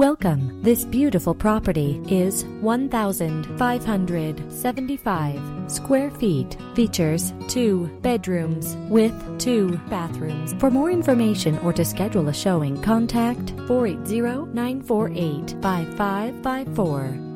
Welcome. This beautiful property is 1,575 square feet. Features two bedrooms with two bathrooms. For more information or to schedule a showing, contact 480 948 5554.